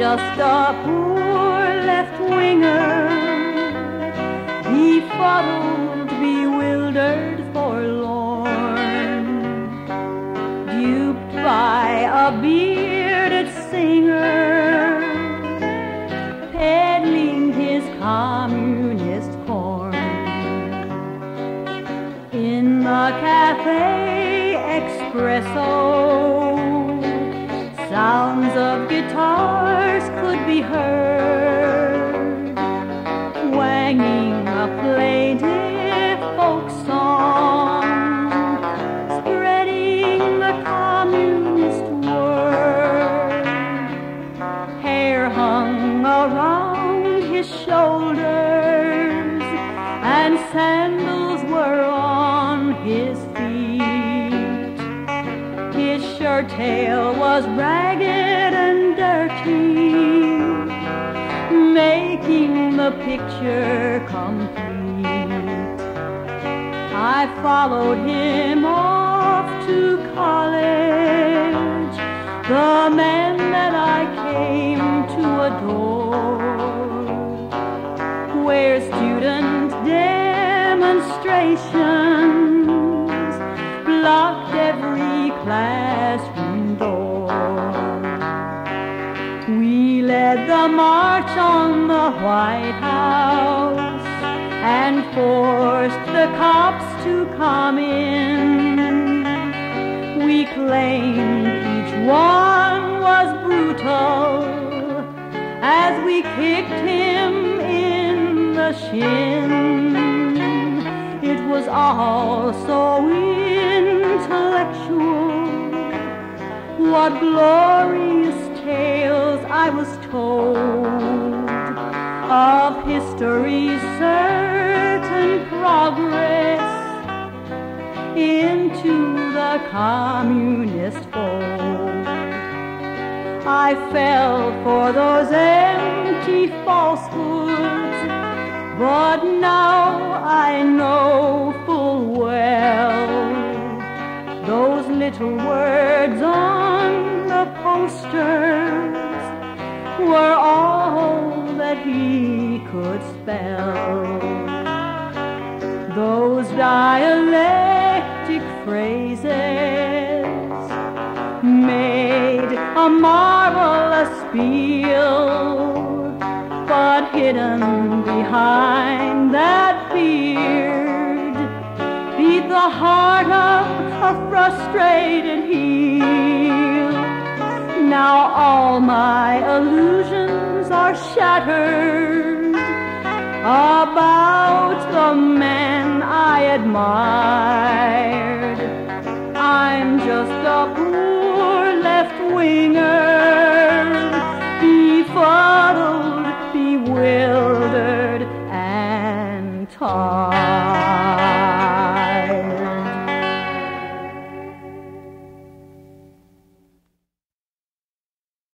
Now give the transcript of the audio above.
a poor left winger, befuddled, bewildered, forlorn, duped by a bearded singer, peddling his communist corn. In the cafe espresso. His shoulders, and sandals were on his feet. His shirt tail was ragged and dirty, making the picture complete. I followed him off to college, the man that I came to adore, demonstrations blocked every classroom door. We led the march on the White House and forced the cops to come in. We claimed each one was brutal as we kicked him It was all so intellectual. What glorious tales I was told of history's certain progress into the communist fold. I fell for those empty falsehoods, but now I know full well those little words on the posters were all that he could spell. Those dialectic phrases made a marvelous spiel, but hidden heart of a frustrated heel. Now all my illusions are shattered about the man I admired. I'm just a poor left winger, befuddled, bewildered, and tired.